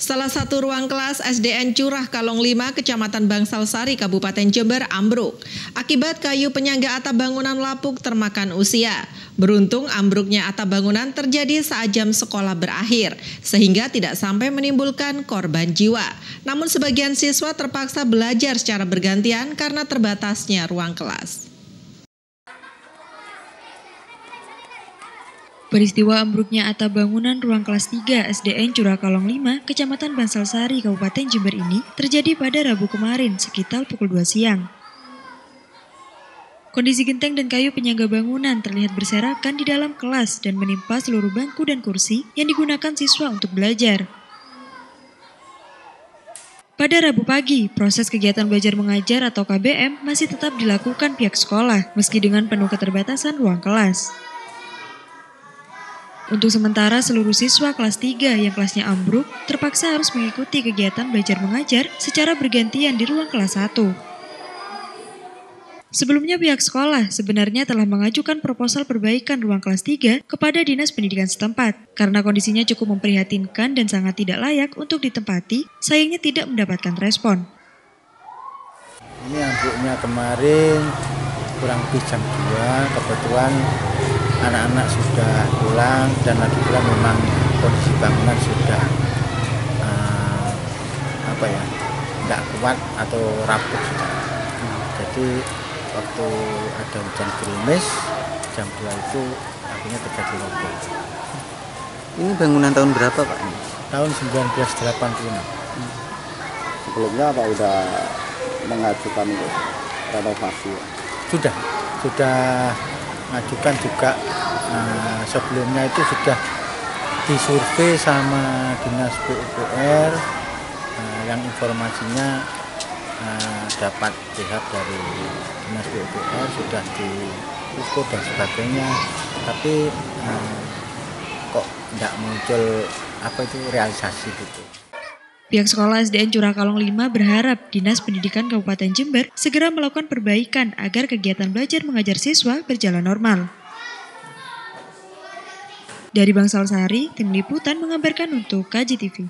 Salah satu ruang kelas SDN Curah Kalong 5, Kecamatan Bangsal Sari, Kabupaten Jember, ambruk. Akibat kayu penyangga atap bangunan lapuk termakan usia. Beruntung ambruknya atap bangunan terjadi saat jam sekolah berakhir, sehingga tidak sampai menimbulkan korban jiwa. Namun sebagian siswa terpaksa belajar secara bergantian karena terbatasnya ruang kelas. Peristiwa ambruknya atap bangunan ruang kelas 3 SDN Curah Kalong 5, Kecamatan Bansal Sari, Kabupaten Jember ini terjadi pada Rabu kemarin sekitar pukul 2 siang. Kondisi genteng dan kayu penyangga bangunan terlihat berserakan di dalam kelas dan menimpa seluruh bangku dan kursi yang digunakan siswa untuk belajar. Pada Rabu pagi, proses kegiatan belajar mengajar atau KBM masih tetap dilakukan pihak sekolah, meski dengan penuh keterbatasan ruang kelas. Untuk sementara seluruh siswa kelas 3 yang kelasnya ambruk terpaksa harus mengikuti kegiatan belajar mengajar secara bergantian di ruang kelas 1. Sebelumnya pihak sekolah sebenarnya telah mengajukan proposal perbaikan ruang kelas 3 kepada Dinas Pendidikan setempat. Karena kondisinya cukup memprihatinkan dan sangat tidak layak untuk ditempati, sayangnya tidak mendapatkan respon. Ini ambruknya kemarin kurang lebih jam 2, kebetulan anak-anak sudah pulang dan lagi pula memang kondisi bangunan sudah uh, apa ya tidak kuat atau rapuh sudah. Jadi waktu ada hujan gerimis jam 2 itu akhirnya terjadi roboh. Ini bangunan tahun berapa Pak? Tahun 1986. Sebelumnya apa udah mengajukan renovasi? Sudah, sudah mengajukan juga uh, sebelumnya itu sudah disurvei sama dinas PUPR uh, yang informasinya uh, dapat lihat dari dinas PUPR sudah diukur dan sebagainya tapi uh, kok tidak muncul apa itu realisasi gitu. Pihak sekolah SDN Curah Kalong 5 berharap Dinas Pendidikan Kabupaten Jember segera melakukan perbaikan agar kegiatan belajar mengajar siswa berjalan normal. Dari Bangsal Sari, tim liputan mengabarkan untuk KJTV.